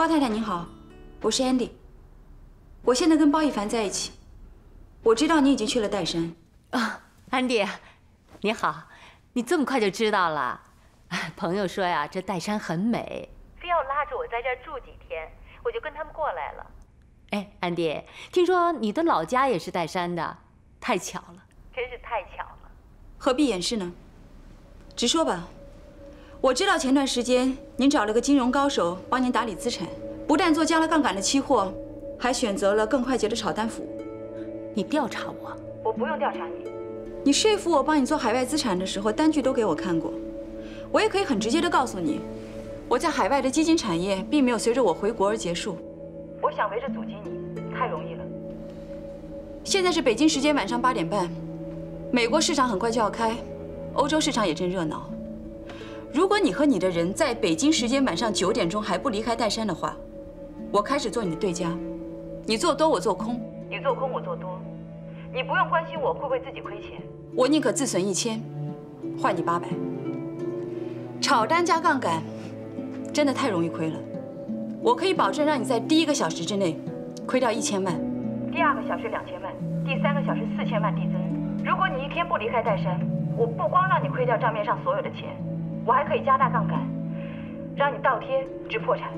包太太您好，我是 Andy，我现在跟包一凡在一起。我知道你已经去了岱山。啊，安迪，你好，你这么快就知道了？朋友说呀，这岱山很美，非要拉着我在这儿住几天，我就跟他们过来了。哎，安迪，听说你的老家也是岱山的，太巧了，真是太巧了。何必掩饰呢？直说吧。我知道前段时间您找了个金融高手帮您打理资产，不但做加了杠杆的期货，还选择了更快捷的炒单服务。你调查我？我不用调查你。你说服我帮你做海外资产的时候，单据都给我看过。我也可以很直接的告诉你，我在海外的基金产业并没有随着我回国而结束。我想围着阻击你，太容易了。现在是北京时间晚上八点半，美国市场很快就要开，欧洲市场也正热闹。如果你和你的人在北京时间晚上九点钟还不离开岱山的话，我开始做你的对家。你做多，我做空。你做空，我做多，你不用关心我会不会自己亏钱，我宁可自损一千，换你八百。炒单加杠杆，真的太容易亏了。我可以保证让你在第一个小时之内亏掉一千万，第二个小时两千万，第三个小时四千万递增。如果你一天不离开岱山，我不光让你亏掉账面上所有的钱，我还可以加大杠杆，让你倒贴至破产。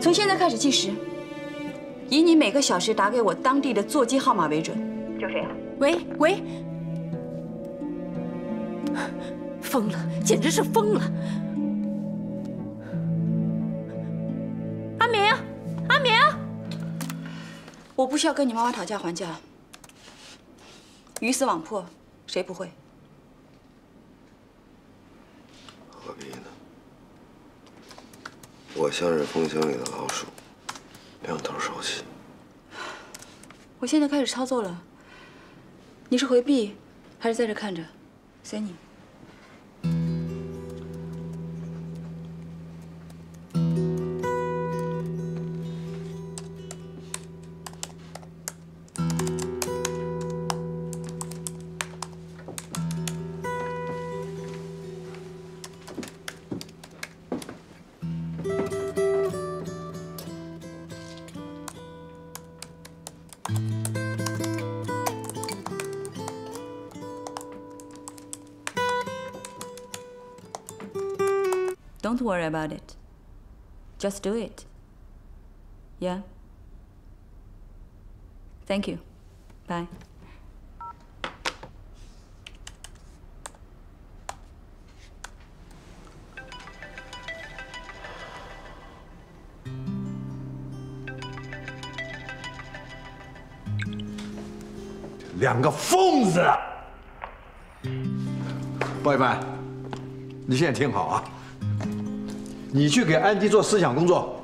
从现在开始计时。以你每个小时打给我当地的座机号码为准，就这样。喂喂，疯了，简直是疯了！阿明，阿明，我不需要跟你妈妈讨价还价。鱼死网破，谁不会？何必呢？我像是风箱里的老鼠。两头受气。我现在开始操作了。你是回避，还是在这看着？随你。Don't worry about it. Just do it. Yeah? Thank you. Bye. 两个疯子！包一凡，你现在听好啊！ 你去给安迪做思想工作，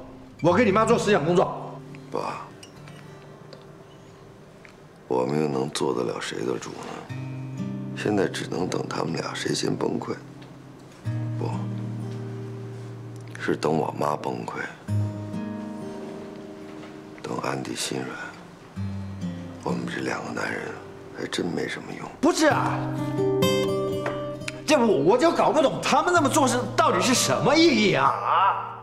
我给你妈做思想工作。爸，我们又能做得了谁的主呢？现在只能等他们俩谁先崩溃。不，是等我妈崩溃，等安迪心软。我们这两个男人还真没什么用。不是啊。这我我就搞不懂他们那么做是到底是什么意义啊！啊！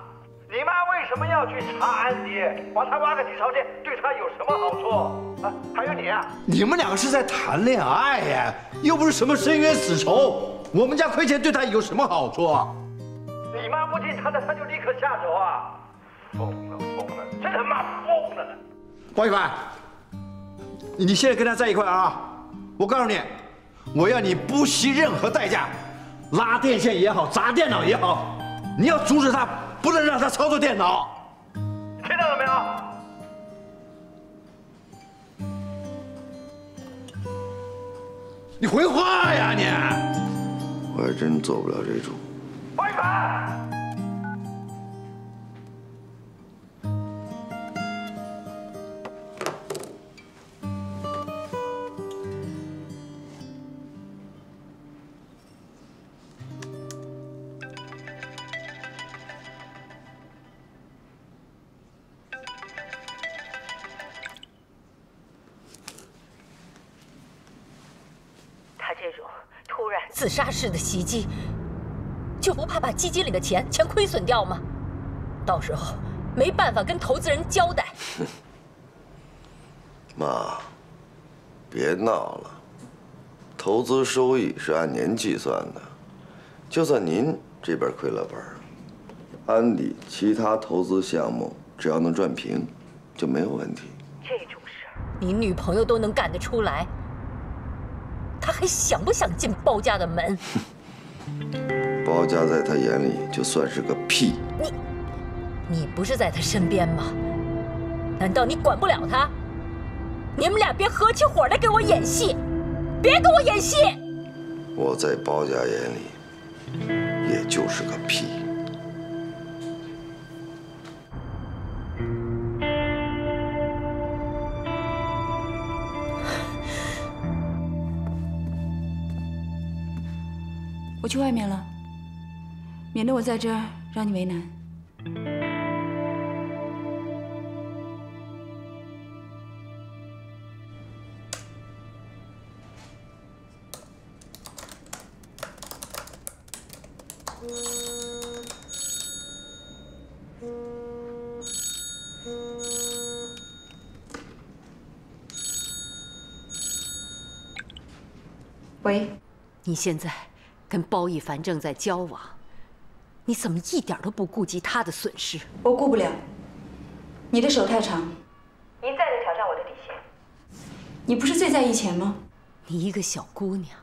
你妈为什么要去查安迪，把他挖个底朝天，对他有什么好处？啊，还有你啊！你们两个是在谈恋爱呀，又不是什么深冤死仇。我们家亏钱对他有什么好处？你妈不听他的，他就立刻下手啊！疯了疯了，真他妈疯了！包一凡，你现在跟他在一块啊？我告诉你。我要你不惜任何代价，拉电线也好，砸电脑也好，你要阻止他，不能让他操作电脑。听到了没有？你回话呀你！我还真做不了这主。自杀式的袭击，就不怕把基金里的钱全亏损掉吗？到时候没办法跟投资人交代。妈，别闹了。投资收益是按年计算的，就算您这边亏了本，安迪其他投资项目只要能赚平，就没有问题。这种事儿，你女朋友都能干得出来，她还想不想进包家的门？包家在他眼里就算是个屁。你，你不是在他身边吗？难道你管不了他？你们俩别合起伙来给我演戏！别给我演戏！我在包家眼里，也就是个屁。我去外面了，免得我在这儿让你为难。喂，你现在跟包奕凡正在交往，你怎么一点都不顾及他的损失？我顾不了。你的手太长，您再次挑战我的底线。你不是最在意钱吗？你一个小姑娘，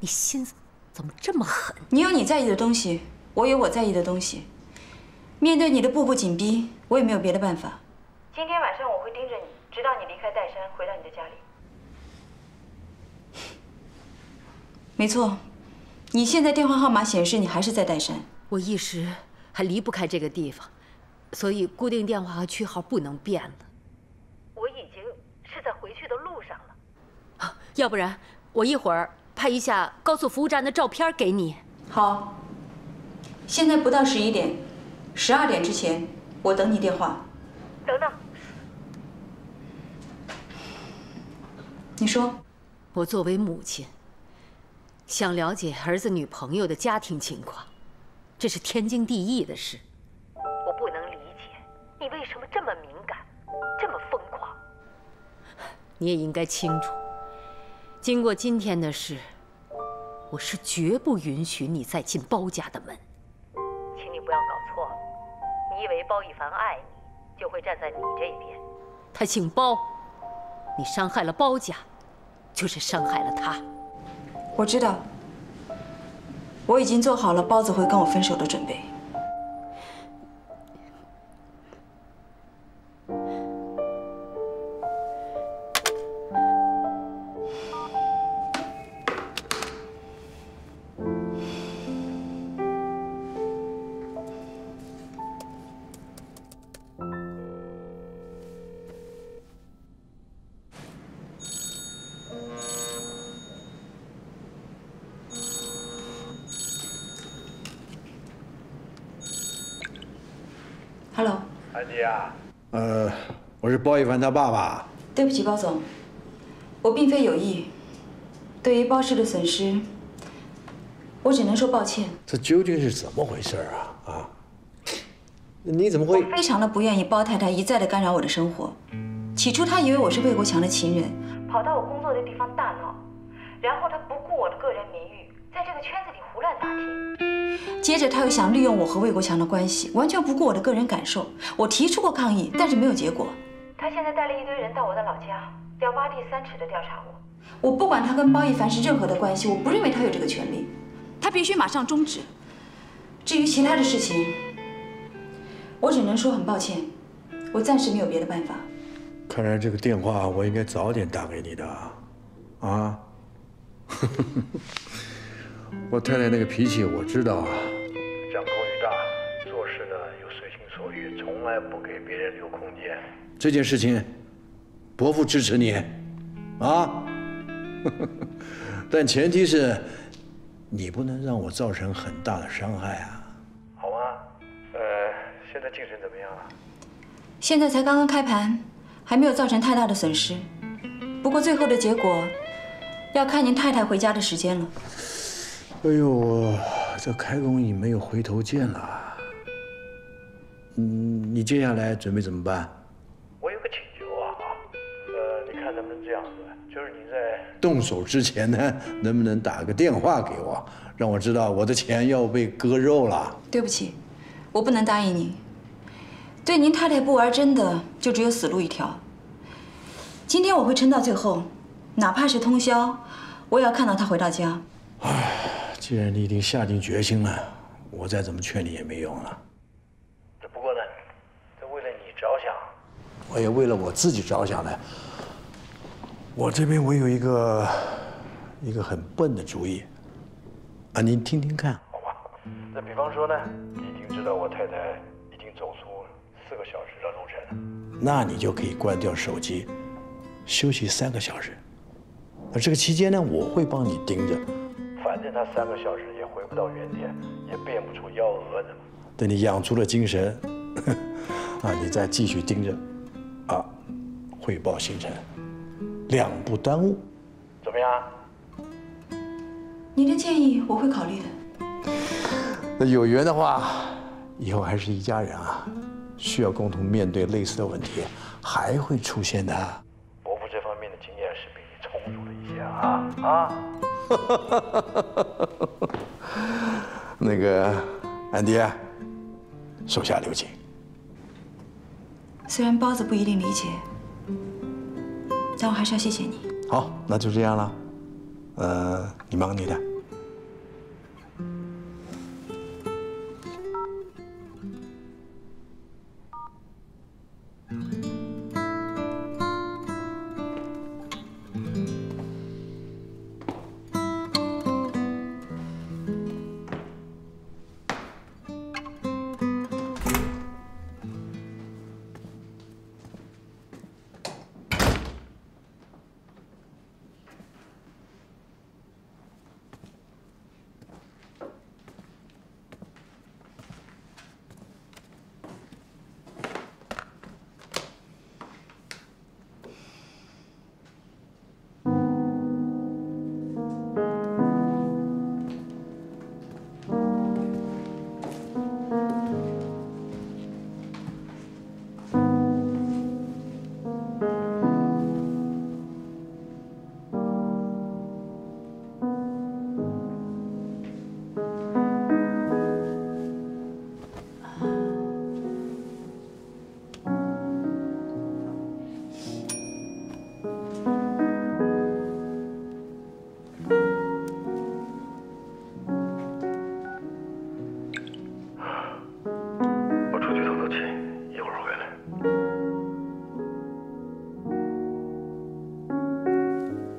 你心思怎么这么狠？你有你在意的东西，我有我在意的东西。面对你的步步紧逼，我也没有别的办法。今天晚上我会盯着你，直到你离开岱山，回到你的家里。没错，你现在电话号码显示你还是在岱山。我一时还离不开这个地方，所以固定电话和区号不能变了。我已经是在回去的路上了。啊，要不然我一会儿拍一下高速服务站的照片给你。好，现在不到十一点，十二点之前我等你电话。等等，你说，我作为母亲。想了解儿子女朋友的家庭情况，这是天经地义的事。我不能理解你为什么这么敏感，这么疯狂。你也应该清楚，经过今天的事，我是绝不允许你再进包家的门。请你不要搞错了，你以为包奕凡爱你，就会站在你这边？他姓包，你伤害了包家，就是伤害了他。我知道，我已经做好了包子会跟我分手的准备。迪啊，呃，我是包奕凡他爸爸。对不起，包总，我并非有意。对于包氏的损失，我只能说抱歉。这究竟是怎么回事啊？啊？你怎么会？非常的不愿意包太太一再的干扰我的生活。起初她以为我是魏国强的情人，跑到我工作的地方大闹，然后她不顾我的个人名誉，在这个圈子里胡乱打听。接着他又想利用我和魏国强的关系，完全不顾我的个人感受。我提出过抗议，但是没有结果。他现在带了一堆人到我的老家，要挖地三尺的调查我。我不管他跟包奕凡是任何的关系，我不认为他有这个权利。他必须马上终止。至于其他的事情，我只能说很抱歉，我暂时没有别的办法。看来这个电话我应该早点打给你的，啊？我太太那个脾气我知道啊。掌控欲大，做事呢又随心所欲，从来不给别人留空间。这件事情，伯父支持你，啊？但前提是，你不能让我造成很大的伤害啊。好吗，呃，现在精神怎么样了？现在才刚刚开盘，还没有造成太大的损失。不过最后的结果，要看您太太回家的时间了。哎呦，这开工已没有回头箭了。嗯，你接下来准备怎么办？我有个请求啊啊，呃，你看能不能这样子？就是你在动手之前呢，能不能打个电话给我，让我知道我的钱要被割肉了？对不起，我不能答应您。对您太太不玩真的，就只有死路一条。今天我会撑到最后，哪怕是通宵，我也要看到她回到家。唉，既然你已经下定决心了，我再怎么劝你也没用了。这不过呢，这为了你着想，我也为了我自己着想呢。我这边我有一个一个很笨的主意，啊，您听听看。好吧？那比方说呢，你已经知道我太太已经走出四个小时的路程了，那你就可以关掉手机，休息三个小时。那这个期间呢，我会帮你盯着，反正她三个小时也回不到原点，也变不出幺蛾子。等你养足了精神，啊，你再继续盯着，啊，汇报行程，两不耽误。怎么样？您的建议我会考虑的。那有缘的话，以后还是一家人啊，需要共同面对类似的问题，还会出现的。伯父这方面的经验是比你充足了一些啊啊！那个安迪，手下留情。虽然包子不一定理解，但我还是要谢谢你。好，那就这样了。呃，你忙你的。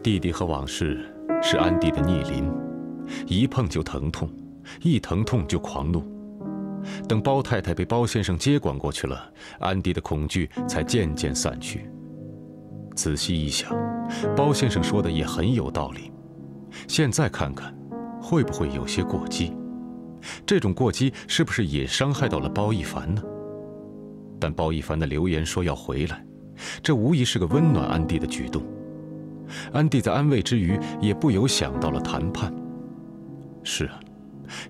弟弟和往事是安迪的逆鳞，一碰就疼痛，一疼痛就狂怒。等包太太被包先生接管过去了，安迪的恐惧才渐渐散去。仔细一想，包先生说的也很有道理。现在看看，会不会有些过激？这种过激是不是也伤害到了包一凡呢？但包一凡的留言说要回来，这无疑是个温暖安迪的举动。安迪在安慰之余，也不由想到了谈判。是啊，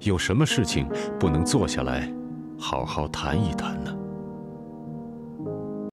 有什么事情不能坐下来好好谈一谈呢？